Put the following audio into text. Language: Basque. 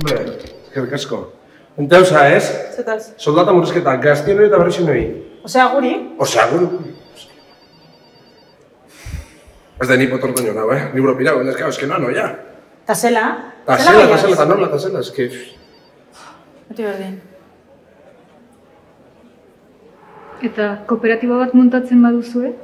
Hombre, eskerrik asko. Enteusa, ez? Zetaz. Soldata murrizketa, gaztienoi eta berri. Osea, guri? Osea, guri. Ez da, ni potorto nio nago, eh? Ni buro pirago, ez que noa, noia. Ta zela? Ta zela, ta zela, ta nola, ta zela, ez que... Beti berdin. Eta kooperatiba bat muntatzen baduzu, eh?